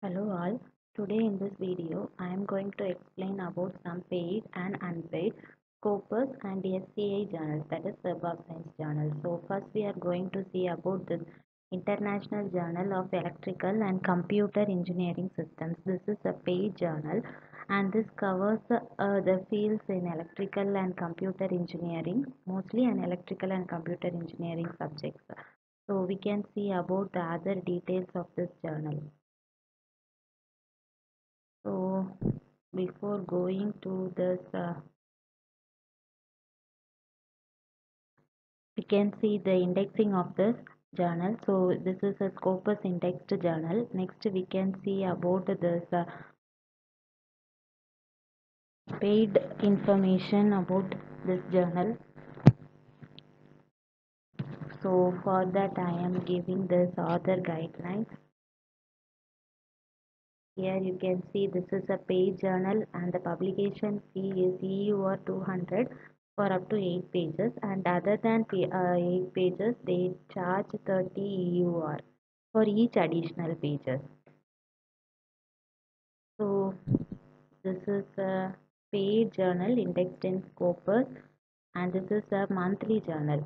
Hello all, today in this video I am going to explain about some paid and unpaid Scopus and SCI journals that is Web of Science journal. So first we are going to see about the International Journal of Electrical and Computer Engineering Systems. This is a paid journal and this covers uh, the fields in electrical and computer engineering, mostly an electrical and computer engineering subjects. So we can see about the other details of this journal. Before going to uh, we can see the indexing of this journal. So this is a Scopus indexed journal. Next we can see about this paid information about this journal. So for that I am giving this author guidelines. Here you can see this is a paid journal and the publication fee is EUR 200 for up to 8 pages. And other than uh, 8 pages they charge 30 EUR for each additional pages. So this is a paid journal indexed in Scopus. And this is a monthly journal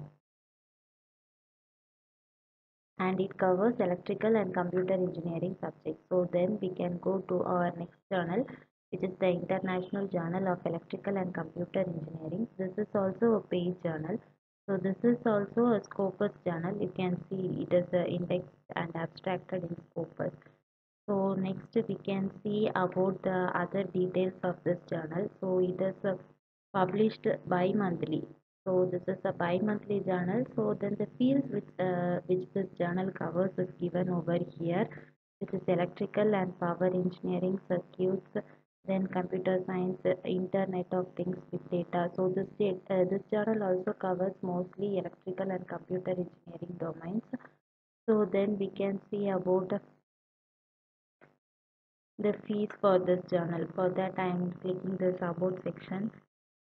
and it covers electrical and computer engineering subjects. So then we can go to our next journal which is the International Journal of Electrical and Computer Engineering. This is also a paid journal. So this is also a Scopus journal. You can see it is indexed and abstracted in Scopus. So next we can see about the other details of this journal. So it is uh, published bi-monthly so this is a bi-monthly journal. So then the fields which uh, which this journal covers is given over here. Which is electrical and power engineering circuits then computer science internet of things with data. So this uh, this journal also covers mostly electrical and computer engineering domains. So then we can see about the fees for this journal. For that i am clicking this about section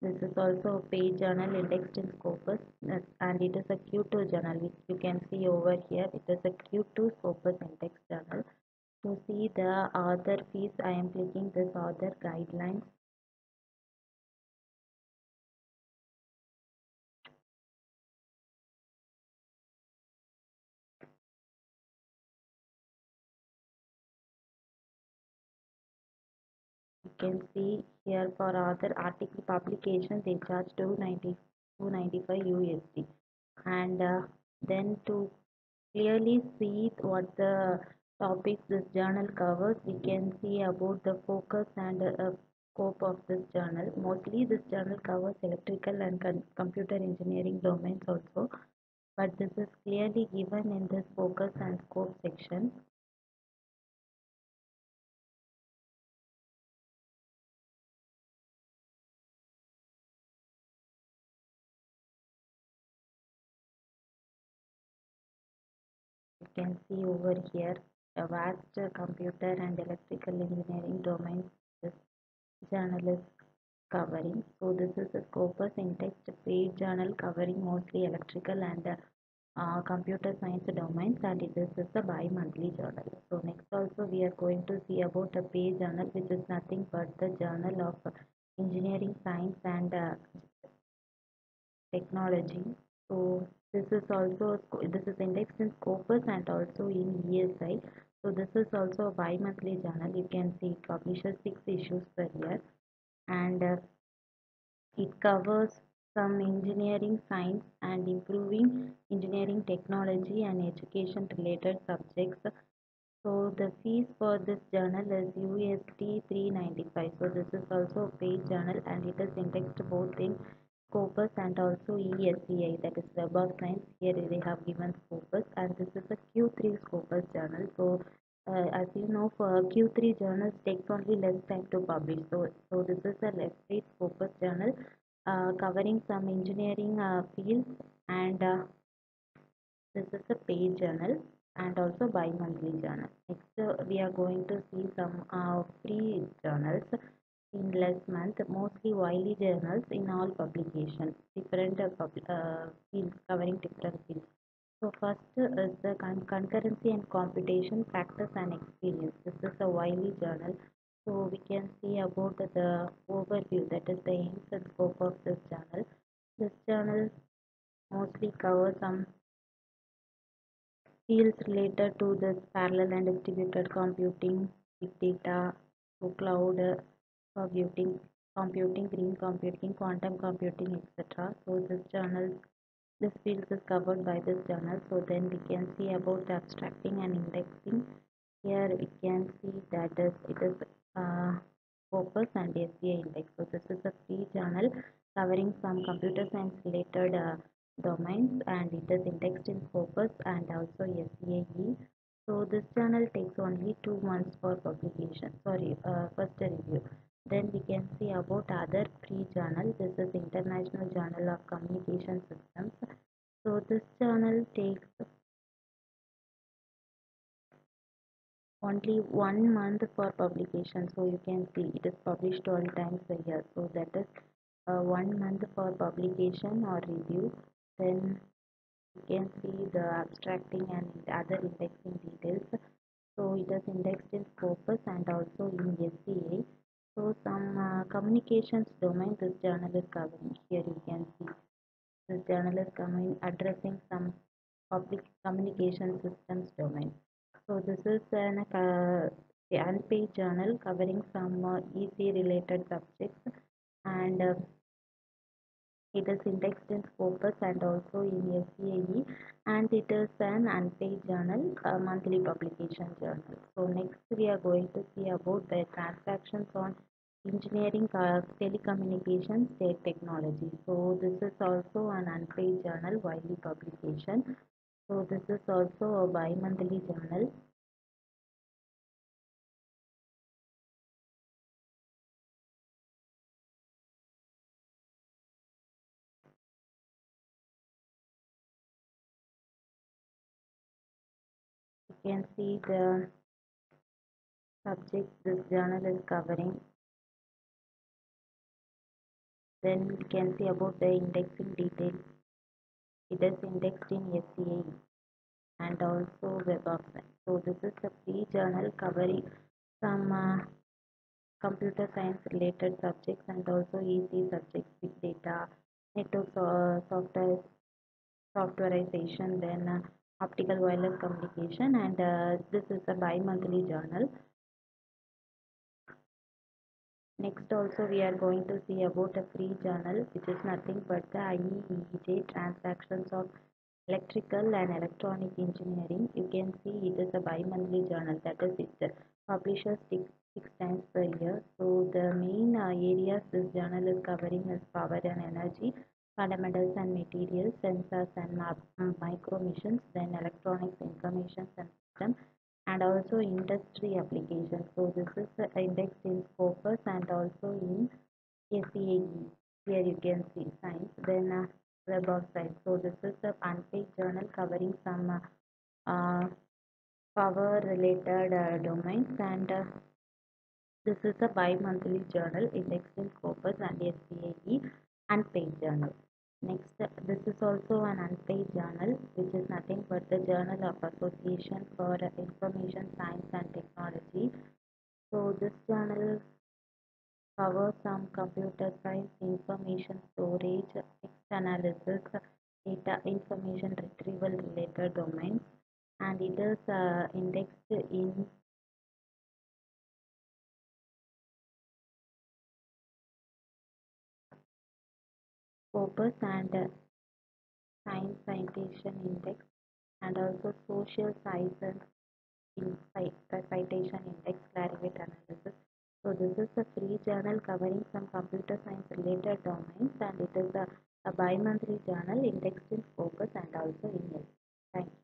this is also a paid journal indexed in Scopus uh, and it is a Q2 journal which you can see over here. It is a Q2 Scopus index journal. To see the author fees, I am clicking this author guidelines. Can see here for author article publication they charge 290 295 USD and uh, then to clearly see what the topics this journal covers we can see about the focus and uh, scope of this journal. Mostly this journal covers electrical and computer engineering domains also but this is clearly given in this focus and scope section can see over here a vast computer and electrical engineering domain this journal is covering. So this is a Scopus indexed paid journal covering mostly electrical and uh, computer science domains and this is a bi-monthly journal. So next also we are going to see about a paid journal which is nothing but the journal of engineering science and uh, technology. So this is also this is indexed in Scopus and also in ESI. So this is also a bi-monthly journal. You can see it publishes six issues per year and uh, it covers some engineering science and improving engineering technology and education related subjects. So the fees for this journal is USD 395. So this is also a paid journal and it is indexed both in Scopus and also ESCI that is Web of Science. Here they have given Scopus and this is a Q3 Scopus journal. So uh, as you know for Q3 journals takes only less time to publish. So, so this is a less paid Scopus journal uh, covering some engineering uh, fields and uh, this is a paid journal and also bi-monthly journal. Next uh, we are going to see some uh, free journals in less month, mostly Wiley journals in all publications, different uh, pub fields covering different fields. So first is the con concurrency and computation practice and experience. This is a Wiley journal. So we can see about the overview that is the aims and scope of this journal. This journal mostly covers some fields related to this parallel and distributed computing, big data, so cloud computing, computing, green computing, quantum computing, etc. So this journal this field is covered by this journal. So then we can see about abstracting and indexing. Here we can see that is it is uh, Scopus and SCI index. So this is a free journal covering some computer science related uh, domains and it is indexed in Scopus and also SCIE so this journal takes only two months for publication sorry uh, first review then we can see about other free journal. This is international journal of communication systems. So this journal takes only one month for publication. So you can see it is published 12 times a year. So that is uh, one month for publication or review. Then you can see the abstracting and other indexing details. So it is indexed in Scopus and also in SCI so some uh, communications domain this journal is covering. Here you can see this journal is coming addressing some public communication systems domain. So this is an uh, unpaid journal covering some uh, EC related subjects and uh, it is indexed in Scopus and also in SCIE and it is an unpaid journal, a monthly publication journal. So next we are going to see about the transactions on engineering uh, telecommunications state technology. So this is also an unpaid journal, Wiley publication. So this is also a bi-monthly journal. Can see the subject this journal is covering. Then we can see about the indexing details. It is indexed in SCI and also Web of Science. So this is a free journal covering some uh, computer science related subjects and also EC subjects, big data, network uh, software, softwareization, then uh, optical wireless communication and uh, this is a bi-monthly journal. Next also we are going to see about a free journal which is nothing but the IEEJ transactions of electrical and electronic engineering. You can see it is a bi-monthly journal that is it publishes six, six times per year. So the main uh, areas this journal is covering is power and energy, fundamentals and materials, sensors and um, micromachines, then electronics, information and system and also industry applications. So this is uh, indexed in Scopus and also in SCIE. Here you can see science, then uh, Web of Science. So this is a unpaid journal covering some uh, power related uh, domains and uh, this is a bi-monthly journal indexed in Scopus and SCIE unpaid journal. Also an unpaid journal, which is nothing but the Journal of Association for Information Science and Technology. So this journal covers some computer science, information storage, text analysis, data information retrieval related domains, and it is uh, indexed in Scopus and Science Citation Index and also Social Sciences in Citation Index Clarivate Analytics. So this is a free journal covering some computer science related domains and it is a, a bi-monthly journal indexed in Scopus and also in Thank you.